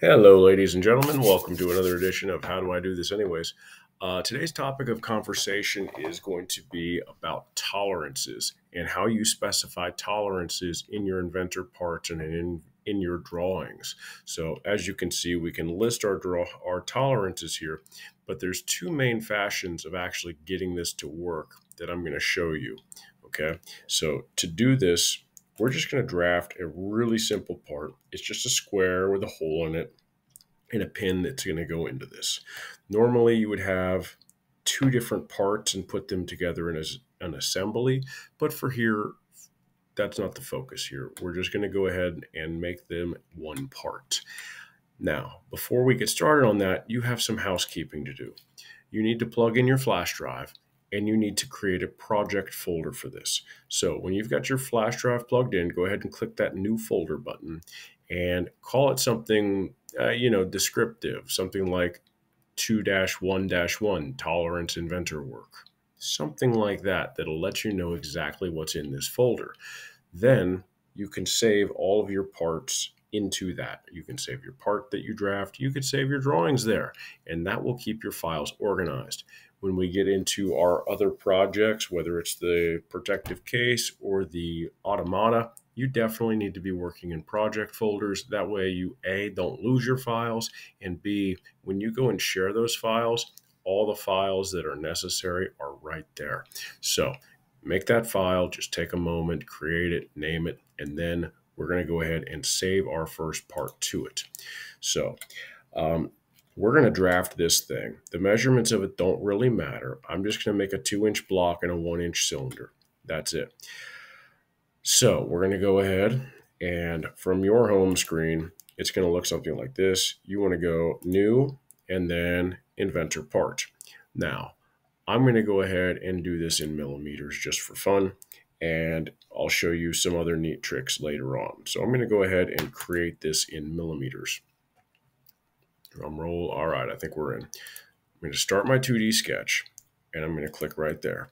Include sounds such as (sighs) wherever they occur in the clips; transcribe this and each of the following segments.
Hello, ladies and gentlemen. Welcome to another edition of How Do I Do This Anyways? Uh, today's topic of conversation is going to be about tolerances and how you specify tolerances in your inventor parts and in, in your drawings. So as you can see, we can list our draw our tolerances here, but there's two main fashions of actually getting this to work that I'm going to show you. Okay, so to do this, we're just going to draft a really simple part. It's just a square with a hole in it and a pin that's going to go into this. Normally, you would have two different parts and put them together in a, an assembly, but for here, that's not the focus here. We're just going to go ahead and make them one part. Now, before we get started on that, you have some housekeeping to do. You need to plug in your flash drive and you need to create a project folder for this. So when you've got your flash drive plugged in, go ahead and click that new folder button and call it something, uh, you know, descriptive, something like 2-1-1 tolerance inventor work. Something like that that'll let you know exactly what's in this folder. Then you can save all of your parts into that. You can save your part that you draft. You could save your drawings there, and that will keep your files organized when we get into our other projects, whether it's the protective case or the automata, you definitely need to be working in project folders. That way, you A, don't lose your files, and B, when you go and share those files, all the files that are necessary are right there. So make that file, just take a moment, create it, name it, and then we're going to go ahead and save our first part to it. So um, we're going to draft this thing. The measurements of it don't really matter. I'm just going to make a two inch block and a one inch cylinder. That's it. So we're going to go ahead and from your home screen, it's going to look something like this. You want to go new and then inventor part. Now, I'm going to go ahead and do this in millimeters just for fun. And I'll show you some other neat tricks later on. So I'm going to go ahead and create this in millimeters. Drum roll. All right, I think we're in. I'm going to start my 2D sketch and I'm going to click right there.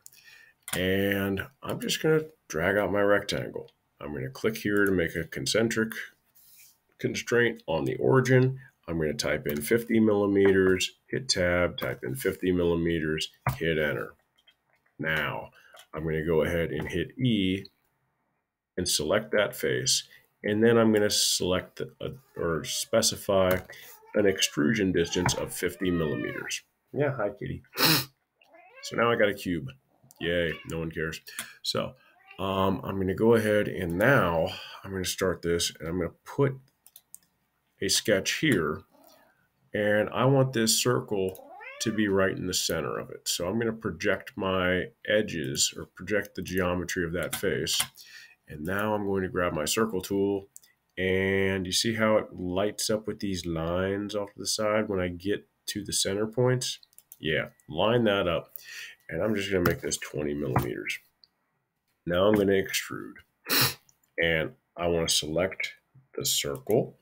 And I'm just going to drag out my rectangle. I'm going to click here to make a concentric constraint on the origin. I'm going to type in 50 millimeters, hit tab, type in 50 millimeters, hit enter. Now I'm going to go ahead and hit E and select that face. And then I'm going to select a, uh, or specify an extrusion distance of 50 millimeters. Yeah, hi, kitty. So now I got a cube. Yay, no one cares. So um, I'm going to go ahead and now I'm going to start this and I'm going to put a sketch here. And I want this circle to be right in the center of it. So I'm going to project my edges or project the geometry of that face. And now I'm going to grab my circle tool and you see how it lights up with these lines off to the side when I get to the center points? Yeah, line that up. And I'm just going to make this 20 millimeters. Now I'm going to extrude. And I want to select the circle.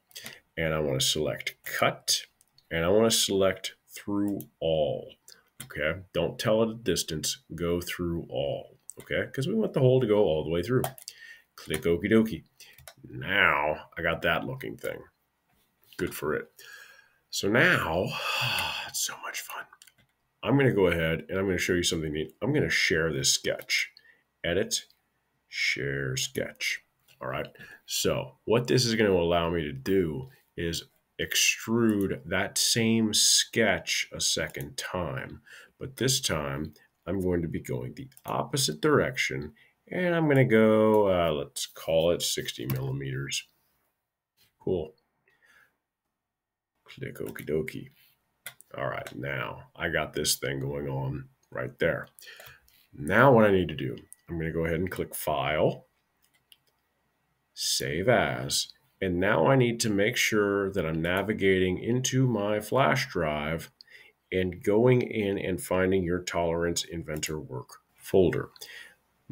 And I want to select cut. And I want to select through all. Okay, don't tell it a distance. Go through all. Okay, because we want the hole to go all the way through. Click okie dokie. Now I got that looking thing. Good for it. So now (sighs) it's so much fun. I'm going to go ahead and I'm going to show you something neat. I'm going to share this sketch. Edit, share sketch. All right. So what this is going to allow me to do is extrude that same sketch a second time. But this time I'm going to be going the opposite direction and I'm going to go, uh, let's call it 60 millimeters. Cool. Click okie dokie. All right, now I got this thing going on right there. Now what I need to do, I'm going to go ahead and click File, Save As, and now I need to make sure that I'm navigating into my flash drive and going in and finding your Tolerance Inventor Work folder.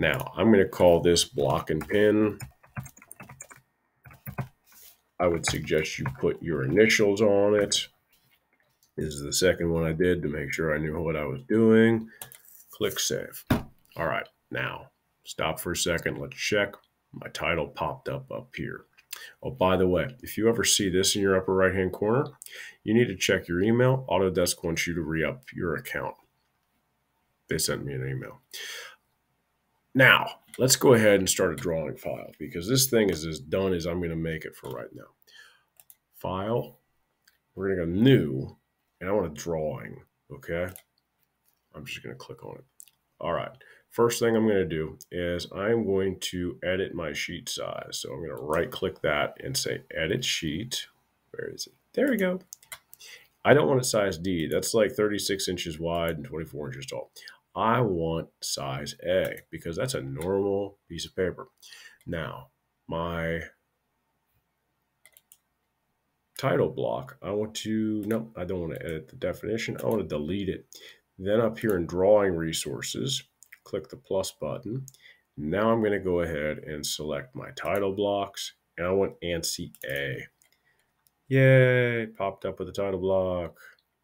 Now, I'm going to call this block and pin. I would suggest you put your initials on it. This is the second one I did to make sure I knew what I was doing. Click Save. All right, now stop for a second. Let's check. My title popped up up here. Oh, by the way, if you ever see this in your upper right hand corner, you need to check your email. Autodesk wants you to re up your account. They sent me an email. Now, let's go ahead and start a drawing file because this thing is as done as I'm going to make it for right now. File, we're going to go new, and I want a drawing, okay? I'm just going to click on it. All right. First thing I'm going to do is I'm going to edit my sheet size. So I'm going to right click that and say edit sheet. Where is it? There we go. I don't want it size D. That's like 36 inches wide and 24 inches tall. I want size A because that's a normal piece of paper. Now, my title block, I want to, no, I don't want to edit the definition. I want to delete it. Then up here in drawing resources, click the plus button. Now I'm going to go ahead and select my title blocks and I want ANSI A. Yay, popped up with the title block.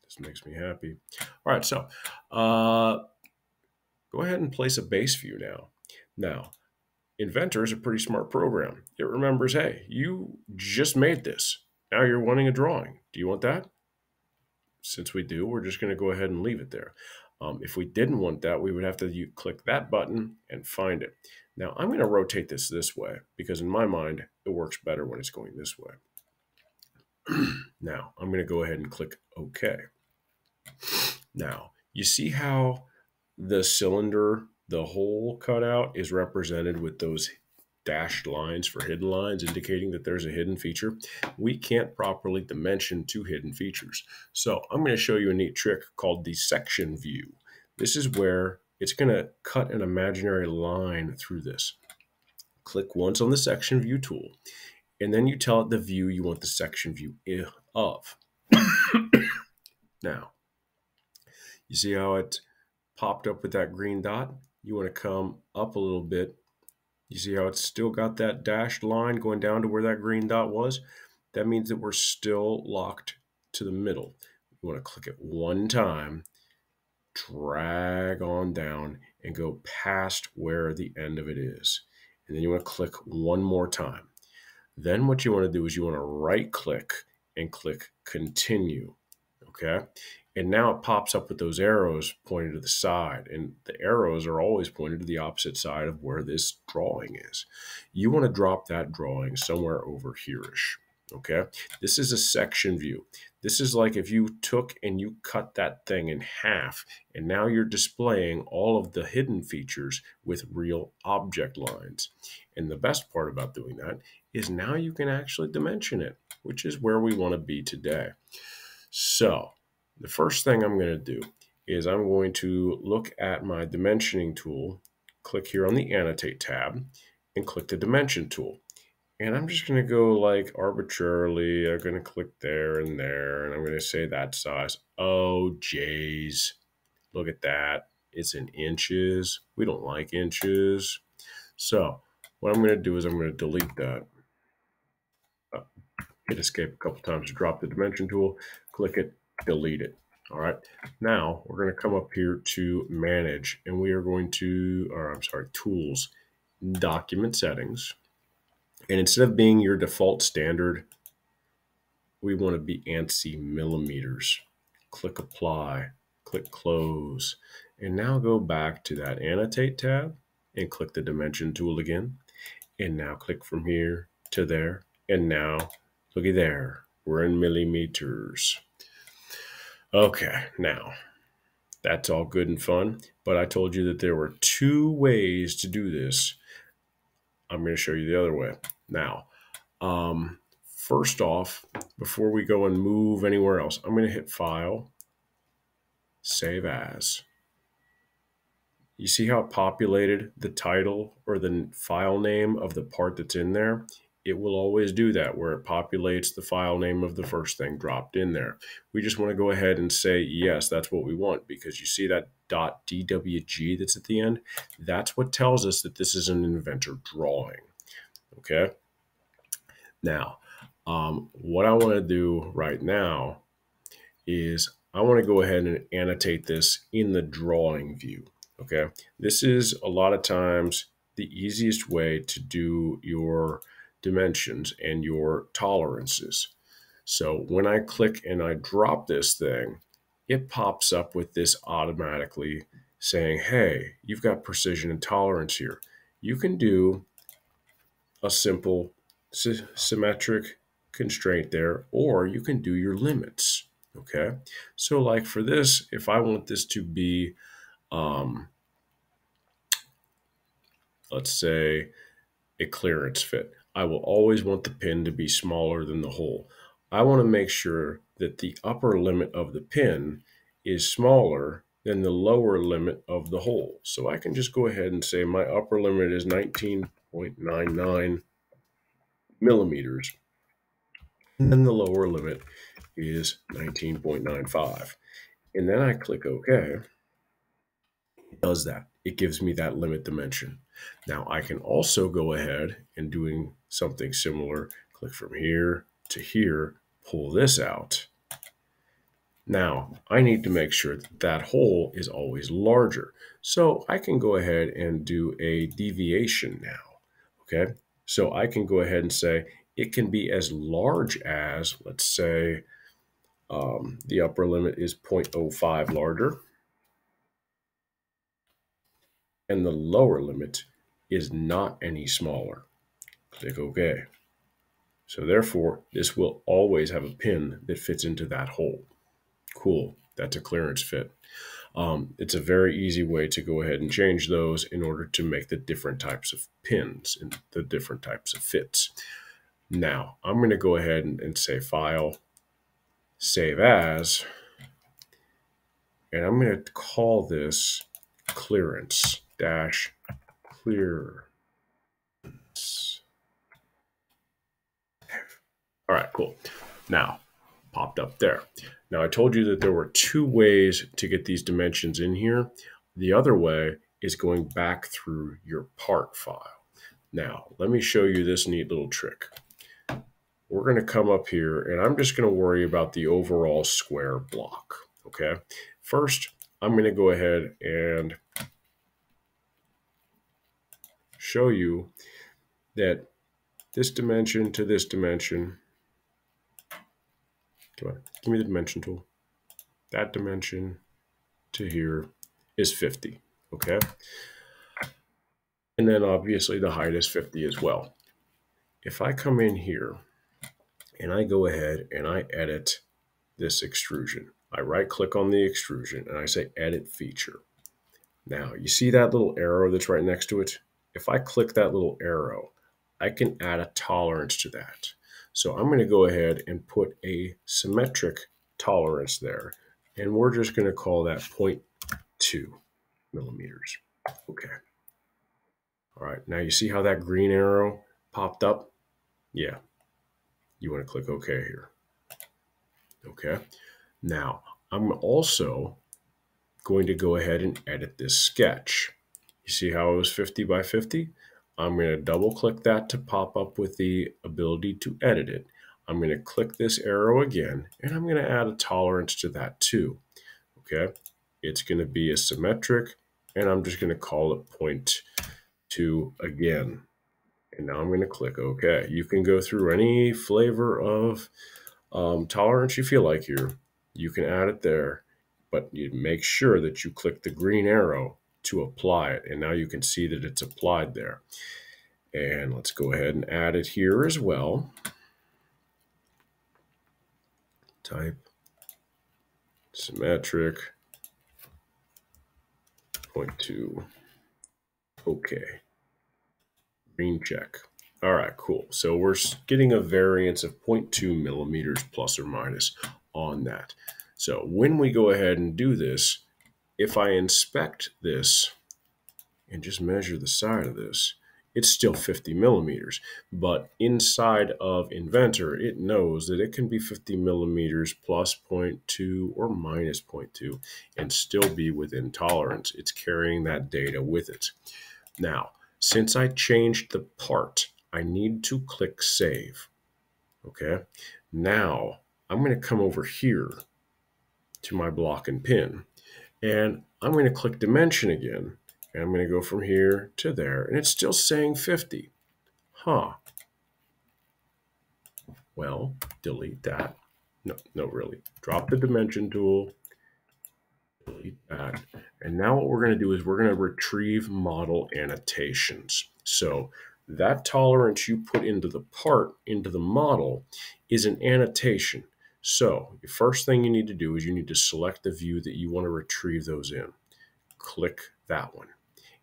This makes me happy. All right, so uh, go ahead and place a base view now. Now, Inventor is a pretty smart program. It remembers, hey, you just made this. Now you're wanting a drawing. Do you want that? Since we do, we're just going to go ahead and leave it there. Um, if we didn't want that, we would have to click that button and find it. Now I'm going to rotate this this way because in my mind, it works better when it's going this way. (clears throat) now I'm going to go ahead and click OK. Now you see how the cylinder, the hole cutout is represented with those dashed lines for hidden lines indicating that there's a hidden feature. We can't properly dimension two hidden features. So I'm going to show you a neat trick called the section view. This is where it's going to cut an imaginary line through this. Click once on the section view tool, and then you tell it the view you want the section view of. (coughs) now, you see how it popped up with that green dot? You want to come up a little bit you see how it's still got that dashed line going down to where that green dot was? That means that we're still locked to the middle. You want to click it one time, drag on down, and go past where the end of it is. And then you want to click one more time. Then what you want to do is you want to right click and click continue. Okay. And now it pops up with those arrows pointing to the side. And the arrows are always pointed to the opposite side of where this drawing is. You want to drop that drawing somewhere over here-ish. Okay. This is a section view. This is like if you took and you cut that thing in half and now you're displaying all of the hidden features with real object lines. And the best part about doing that is now you can actually dimension it, which is where we want to be today. So the first thing I'm going to do is I'm going to look at my dimensioning tool, click here on the annotate tab, and click the dimension tool. And I'm just going to go like arbitrarily, I'm going to click there and there, and I'm going to say that size. Oh, jeez. Look at that. It's in inches. We don't like inches. So what I'm going to do is I'm going to delete that. Uh, hit escape a couple times to drop the dimension tool, click it, delete it. All right. Now we're going to come up here to manage and we are going to, or I'm sorry, tools, document settings. And instead of being your default standard, we want to be ANSI millimeters. Click apply, click close, and now go back to that annotate tab and click the dimension tool again. And now click from here to there. And now looky there, we're in millimeters. Okay, now that's all good and fun, but I told you that there were two ways to do this. I'm going to show you the other way. Now, um, first off, before we go and move anywhere else, I'm going to hit File, Save As. You see how populated the title or the file name of the part that's in there? It will always do that where it populates the file name of the first thing dropped in there. We just want to go ahead and say, yes, that's what we want because you see that dot .dwg that's at the end? That's what tells us that this is an inventor drawing, okay? Now, um, what I want to do right now is I want to go ahead and annotate this in the drawing view, okay? This is a lot of times the easiest way to do your dimensions and your tolerances. So when I click and I drop this thing, it pops up with this automatically saying, hey, you've got precision and tolerance here. You can do a simple sy symmetric constraint there, or you can do your limits. Okay. So like for this, if I want this to be, um, let's say a clearance fit, I will always want the pin to be smaller than the hole. I want to make sure that the upper limit of the pin is smaller than the lower limit of the hole. So I can just go ahead and say my upper limit is 19.99 millimeters. And then the lower limit is 19.95. And then I click OK. It does that. It gives me that limit dimension. Now I can also go ahead and doing something similar, click from here to here, pull this out. Now I need to make sure that that hole is always larger. So I can go ahead and do a deviation now. Okay, so I can go ahead and say it can be as large as, let's say, um, the upper limit is 0.05 larger. And the lower limit is not any smaller. Click OK. So therefore, this will always have a pin that fits into that hole. Cool. That's a clearance fit. Um, it's a very easy way to go ahead and change those in order to make the different types of pins and the different types of fits. Now, I'm going to go ahead and, and say File, Save As, and I'm going to call this clearance dash clear. All right, cool. Now, popped up there. Now, I told you that there were two ways to get these dimensions in here. The other way is going back through your part file. Now, let me show you this neat little trick. We're going to come up here, and I'm just going to worry about the overall square block, okay? First, I'm going to go ahead and show you that this dimension to this dimension, come on, give me the dimension tool. That dimension to here is 50, okay? And then obviously the height is 50 as well. If I come in here and I go ahead and I edit this extrusion, I right click on the extrusion and I say edit feature. Now you see that little arrow that's right next to it? If I click that little arrow, I can add a tolerance to that. So I'm going to go ahead and put a symmetric tolerance there. And we're just going to call that 0.2 millimeters. Okay. All right. Now you see how that green arrow popped up? Yeah. You want to click OK here. Okay. Now I'm also going to go ahead and edit this sketch. You see how it was 50 by 50? I'm going to double click that to pop up with the ability to edit it. I'm going to click this arrow again, and I'm going to add a tolerance to that too. Okay, it's going to be a symmetric, and I'm just going to call it point two again. And now I'm going to click OK. You can go through any flavor of um, tolerance you feel like here. You can add it there, but you make sure that you click the green arrow to apply it. And now you can see that it's applied there. And let's go ahead and add it here as well. Type symmetric point two. Okay. Green check. All right, cool. So we're getting a variance of 0.2 millimeters plus or minus on that. So when we go ahead and do this, if I inspect this and just measure the side of this, it's still 50 millimeters. But inside of Inventor, it knows that it can be 50 millimeters plus 0.2 or minus 0.2 and still be within tolerance. It's carrying that data with it. Now, since I changed the part, I need to click Save. Okay. Now, I'm going to come over here to my block and pin. And I'm going to click dimension again. And I'm going to go from here to there. And it's still saying 50. Huh. Well, delete that. No, no, really. Drop the dimension tool, delete that. And now what we're going to do is we're going to retrieve model annotations. So that tolerance you put into the part, into the model, is an annotation. So the first thing you need to do is you need to select the view that you want to retrieve those in. Click that one.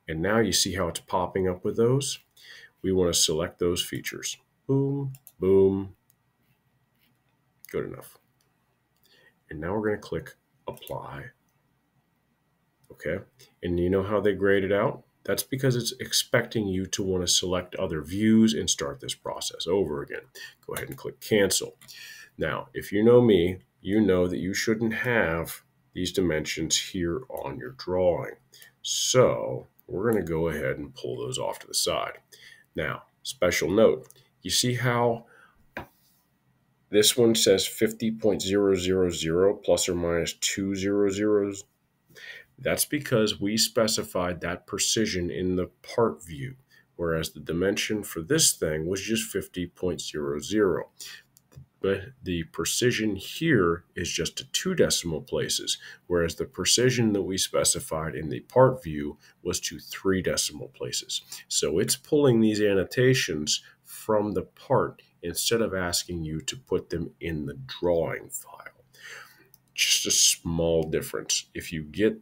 And now you see how it's popping up with those. We want to select those features. Boom, boom. Good enough. And now we're going to click apply. Okay. And you know how they grade it out? That's because it's expecting you to want to select other views and start this process over again. Go ahead and click cancel. Now, if you know me, you know that you shouldn't have these dimensions here on your drawing. So we're going to go ahead and pull those off to the side. Now, special note, you see how this one says 50.000 plus or minus two zero zeros? That's because we specified that precision in the part view, whereas the dimension for this thing was just 50.00 but the precision here is just to two decimal places, whereas the precision that we specified in the part view was to three decimal places. So it's pulling these annotations from the part instead of asking you to put them in the drawing file. Just a small difference. If you get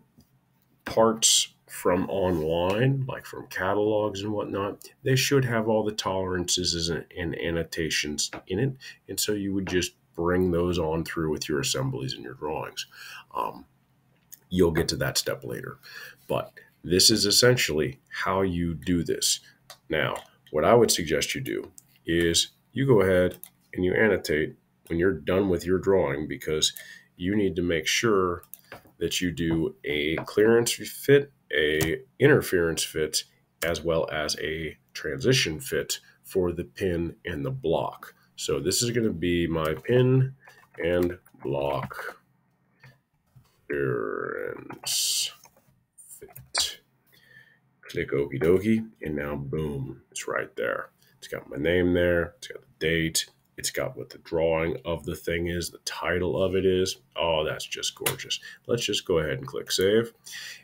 parts from online, like from catalogs and whatnot, they should have all the tolerances and annotations in it. And so you would just bring those on through with your assemblies and your drawings. Um, you'll get to that step later. But this is essentially how you do this. Now, what I would suggest you do is you go ahead and you annotate when you're done with your drawing because you need to make sure that you do a clearance fit a interference fit as well as a transition fit for the pin and the block. So this is going to be my pin and block interference fit. Click okie dokie, and now boom, it's right there. It's got my name there, it's got the date, it's got what the drawing of the thing is, the title of it is. Oh, that's just gorgeous. Let's just go ahead and click save.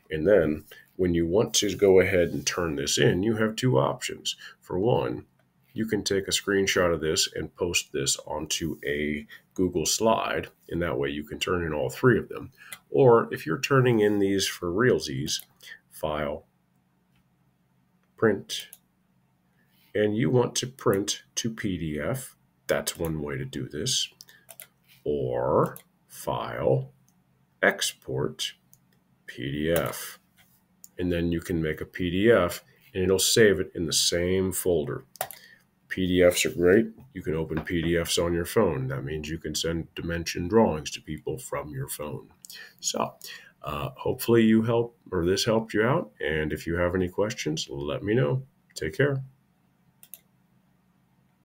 And then when you want to go ahead and turn this in, you have two options. For one, you can take a screenshot of this and post this onto a Google slide, and that way you can turn in all three of them. Or if you're turning in these for realsies, file, print, and you want to print to PDF, that's one way to do this. Or file, export, PDF. And then you can make a PDF and it'll save it in the same folder. PDFs are great. You can open PDFs on your phone. That means you can send dimension drawings to people from your phone. So, uh, hopefully you help or this helped you out. And if you have any questions, let me know. Take care.